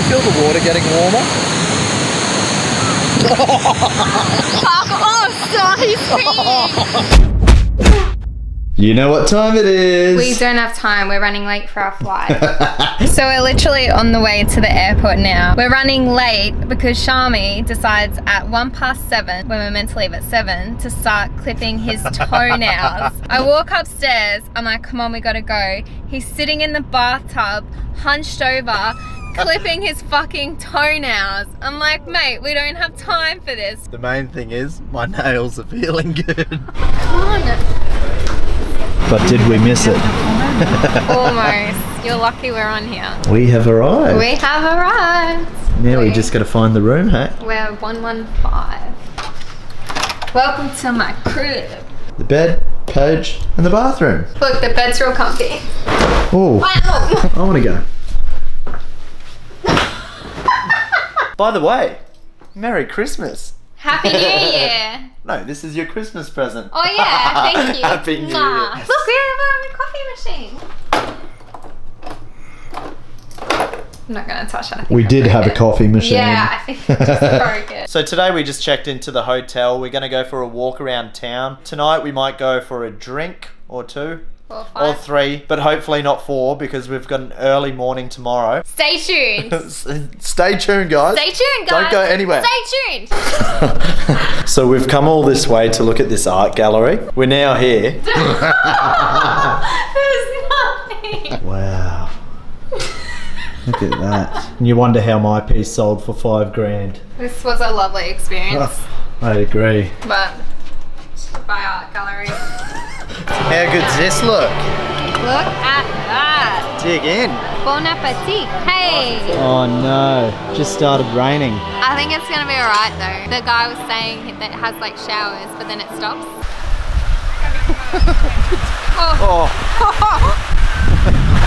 you feel the water getting warmer? Fuck off, Sophie! You know what time it is. We don't have time. We're running late for our flight. so we're literally on the way to the airport now. We're running late because Shammi decides at one past seven, when we're meant to leave at seven, to start clipping his toenails. I walk upstairs. I'm like, come on, we gotta go. He's sitting in the bathtub, hunched over. Clipping his fucking toenails. I'm like, mate, we don't have time for this. The main thing is my nails are feeling good. But did we miss it? Almost. You're lucky we're on here. We have arrived. We have arrived. now we we- just got to find the room, hey? We're 115. Welcome to my crib. The bed, page, and the bathroom. Look, the bed's real comfy. Oh, Wow! I want to go. By the way, Merry Christmas. Happy New Year! No, this is your Christmas present. Oh yeah, thank you. Happy New Mwah. Year. Look, we have a coffee machine. I'm not gonna touch it. I think We I did have a coffee machine. Yeah, I think I just broke it. So today we just checked into the hotel. We're going to go for a walk around town. Tonight we might go for a drink or two Four, or three, but hopefully not four because we've got an early morning tomorrow. Stay tuned. Stay tuned, guys. Stay tuned, guys. Don't go anywhere. Stay tuned. So we've come all this way to look at this art gallery. We're now here. There's nothing. Wow. Look at that. And you wonder how my piece sold for five grand. This was a lovely experience, I agree. but by art gallery. How good's this look? Look at that. Dig in. Bon appetit. Hey. Oh no, just started raining. I think it's gonna be alright though. The guy was saying that it has like showers, but then it stops. oh, Oh.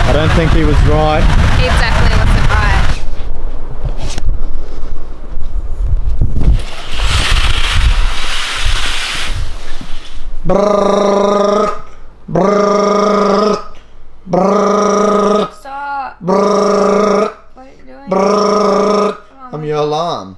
I don't think he was right. he definitely wasn't right. Brrrr, I'm your alarm.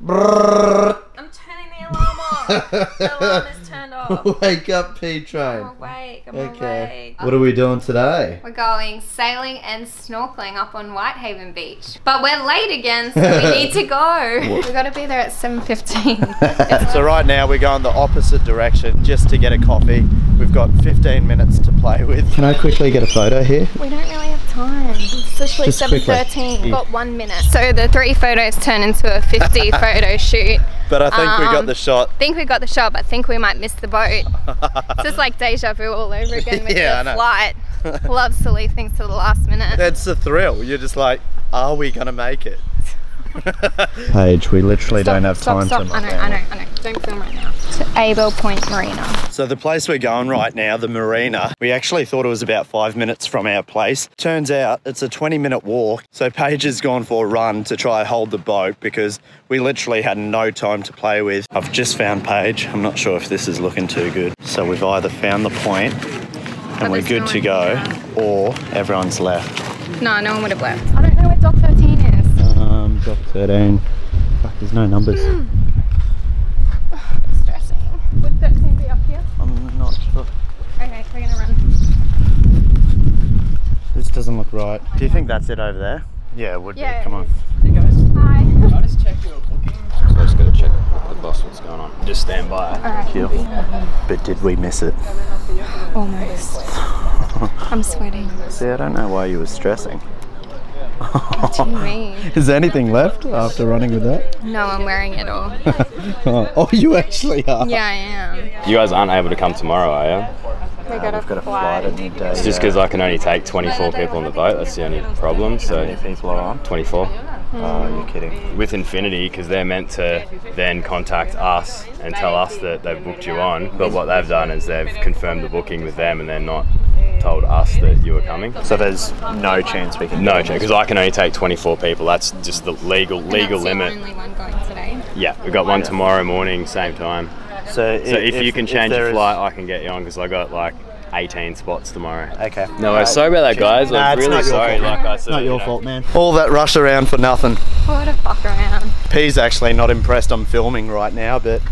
I'm turning the alarm off. the alarm is turned off. Wake up, P train. I'm awake. I'm Okay. awake. What are we doing today? We're going sailing and snorkeling up on Whitehaven Beach. But we're late again, so we need to go. We've gotta be there at 7.15. so right now we're going the opposite direction just to get a coffee. We've got 15 minutes to play with. Can I quickly get a photo here? we don't really have time. It's literally Just quickly. 7.13. Yeah. Got one minute. So the three photos turn into a 50 photo shoot. But I think we got Um, the shot. I think we got the shot, but think we might miss the boat. It's just like deja vu all over again with Yeah, I the know. flight. Loves to leave things to the last minute. That's the thrill. You're just like, are we gonna make it? Paige, we literally don't have stop, time stop. to. I know, I know, I know. Don't film right now. To Abel Point Marina. So the place we're going right now, the marina, we actually thought it was about five minutes from our place. Turns out it's a 20 minute walk. So Paige has gone for a run to try to hold the boat because we literally had no time to play with. I've just found Paige. I'm not sure if this is looking too good. So we've either found the point and we're good no to go here. or everyone's left. No, no one would have left. I don't know where Dock 13 is. Um, drop 13. Fuck, there's no numbers. Stressing. Would 13 be up here? I'm not sure. Okay, we're gonna run. This doesn't look right. Do you think that's it over there? Yeah, it would Yeah, be. Come it on. Hi. I just check your booking. So I just gotta check with the boss what's going on. Just stand by. Alright. But did we miss it? Almost. I'm sweating. See, I don't know why you were stressing. Is there anything left after running with that? No, I'm wearing it all. oh, oh, you actually are. Yeah, I am. You guys aren't able to come tomorrow, are you? We got, We've got a flight at midday. It's just because I can only take 24 people on the boat. That's the only problem. So How many So people are on? 24 Oh, you're kidding. with Infinity because they're meant to then contact us and tell us that they've booked you on. But what they've done is they've confirmed the booking with them and they're not told us that you were coming. So there's no chance we can. No, chance because I can only take 24 people. That's just the legal legal That's limit. Only one going today. Yeah, we got one tomorrow morning, same time. So, So if, you can change your flight, I can get you on because I got like 18 spots tomorrow. Okay. No, I'm sorry about that, guys. Nah, I'm it's really not your sorry. fault. Like I said, Not you your know. fault, man. All that rush around for nothing. What a fuck around. P's actually not impressed I'm filming right now, but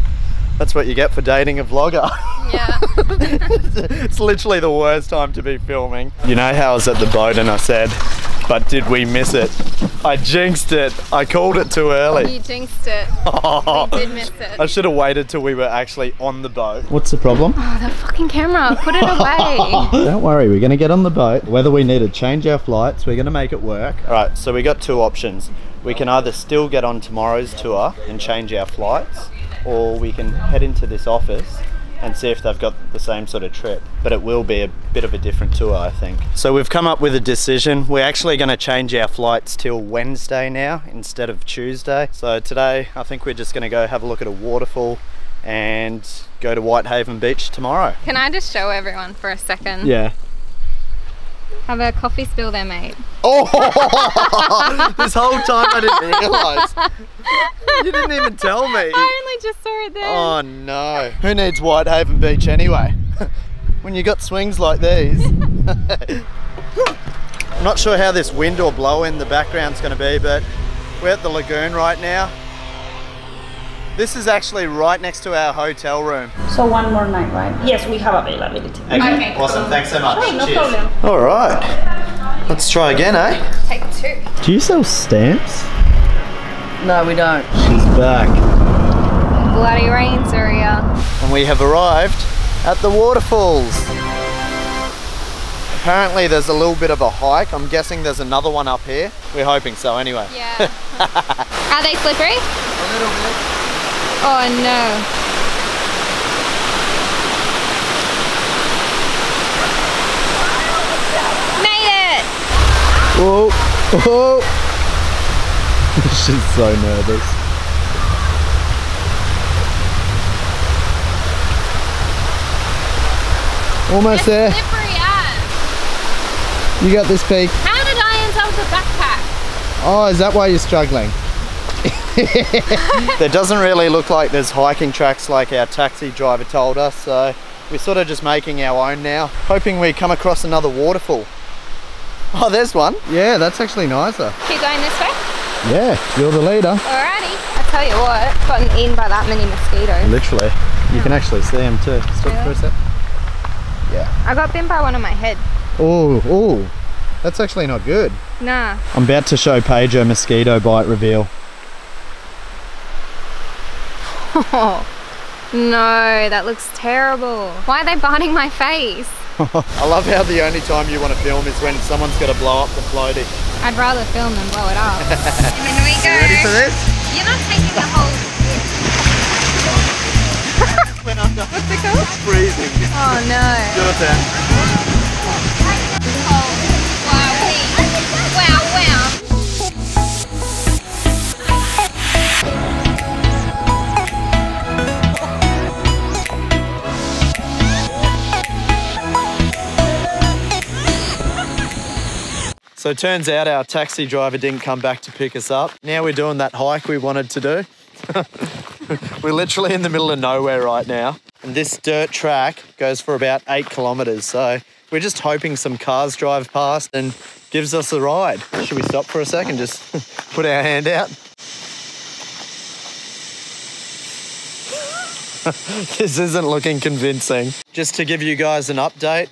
that's what you get for dating a vlogger. Yeah. it's literally the worst time to be filming. You know how I was at the boat and I said, but did we miss it? I jinxed it. I called it too early. you jinxed it. I did miss it. I should have waited till we were actually on the boat. What's the problem? Oh, the fucking camera. Put it away. Don't worry, we're going to get on the boat. Whether we need to change our flights, we're going to make it work. All right, so we got two options. We can either still get on tomorrow's tour and change our flights, or we can head into this office and see if they've got the same sort of trip. But it will be a bit of a different tour, I think. So we've come up with a decision. We're actually going to change our flights till Wednesday now instead of Tuesday. So today, I think we're just going to go have a look at a waterfall and go to Whitehaven Beach tomorrow. Can I just show everyone for a second? Yeah. Have a coffee spill there, mate. Oh! this whole time I didn't realise. You didn't even tell me. I only just saw it then. Oh no. Who needs Whitehaven Beach anyway? when you got swings like these. I'm not sure how this wind or blow in the background's going to be, but we're at the lagoon right now. This is actually right next to our hotel room. So one more night, right? Yes, we have availability. Okay, Awesome. Thanks so much. Oh, no problem. All right. Let's try again, eh? Take two. Do you sell stamps? No, we don't. She's back. Bloody rains are here. and we have arrived at the waterfalls. Apparently there's a little bit of a hike. I'm guessing there's another one up here. We're hoping so anyway. Yeah. are they slippery? A little bit. Oh no. Made it! Whoa, whoa. She's so nervous. Almost there. Slippery as. You got this peak. How did I end up with a backpack? Oh, is that why you're struggling? there doesn't really look like there's hiking tracks like our taxi driver told us, so we're sort of just making our own now. Hoping we come across another waterfall. Oh, there's one. Yeah, that's actually nicer. Keep going this way. Yeah, you're the leader. Alrighty. I tell you what, gotten eaten by that many mosquitoes. Literally. You can actually see them too. Stop for a sec. Yeah. I got bitten by one on my head. Oh, oh, that's actually not good. Nah. I'm about to show Paige her mosquito bite reveal. Oh. No, that looks terrible. Why are they biting my face? I love how the only time you want to film is when someone's got to blow up the floaty. I'd rather film than blow it up. and then we go. Ready for this? You're not taking the whole. Went under. What's it called? Freezing. Oh no. Your turn. So it turns out our taxi driver didn't come back to pick us up. Now we're doing that hike we wanted to do. we're literally in the middle of nowhere right now. And this dirt track goes for about eight kilometers. So we're just hoping some cars drive past and gives us a ride. Should we stop for a second? Just put our hand out. this isn't looking convincing. Just to give you guys an update,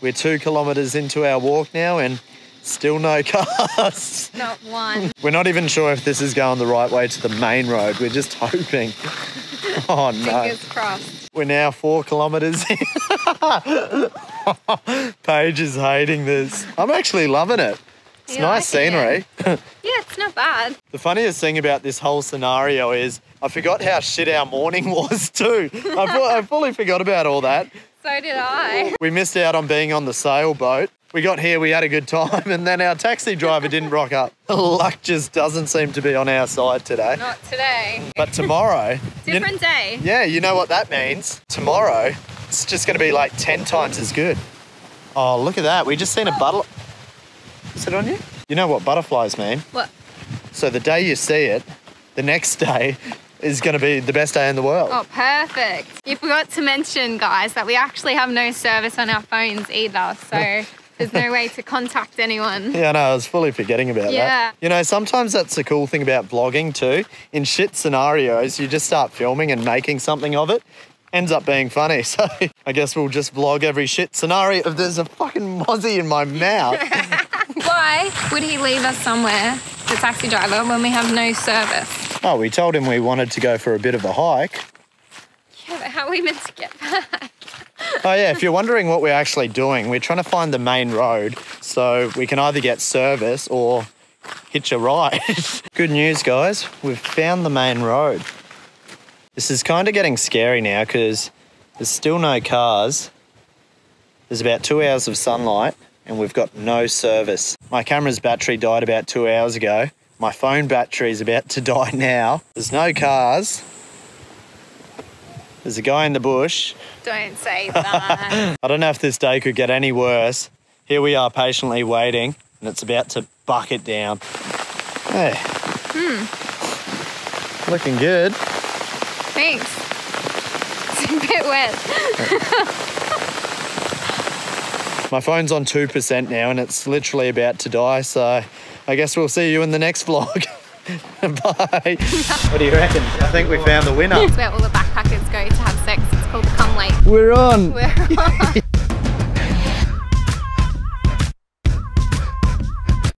we're two kilometers into our walk now and still no cars. Not one. We're not even sure if this is going the right way to the main road. We're just hoping. Oh no. Fingers crossed. We're now four kilometres in. Paige is hating this. I'm actually loving it. It's You nice like it? scenery. Yeah, it's not bad. The funniest thing about this whole scenario is I forgot how shit our morning was too. I, I fully forgot about all that. So did I. We missed out on being on the sailboat. We got here, we had a good time, and then our taxi driver didn't rock up. Luck just doesn't seem to be on our side today. Not today. But tomorrow, you- Different day. yeah, you know what that means. Tomorrow, it's just going to be like 10 times as good. Oh, look at that. We just seen a butterfly. Is it on you? You know what butterflies mean. What? So the day you see it, the next day, is going to be the best day in the world. Oh, perfect. You forgot to mention, guys, that we actually have no service on our phones either. So there's no way to contact anyone. Yeah, no, I was fully forgetting about Yeah. that. You know, sometimes that's the cool thing about vlogging too. In shit scenarios, you just start filming and making something of it. Ends up being funny. So I guess we'll just vlog every shit scenario. If there's a fucking mozzie in my mouth. Why would he leave us somewhere, the taxi driver, when we have no service? oh, we told him we wanted to go for a bit of a hike. Yeah, but how are we meant to get back? Oh yeah, if you're wondering what we're actually doing, we're trying to find the main road so we can either get service or hitch a ride. Good news, guys. We've found the main road. This is kind of getting scary now because there's still no cars. There's about two hours of sunlight and we've got no service. My camera's battery died about two hours ago. My phone battery is about to die now. There's no cars. There's a guy in the bush. Don't say that. I don't know if this day could get any worse. Here we are patiently waiting, and it's about to bucket down. Hey. Hmm. Looking good. Thanks. It's a bit wet. My phone's on 2% now, and it's literally about to die, so I guess we'll see you in the next vlog. Bye. what do you reckon? I think we found the winner. We're on. We're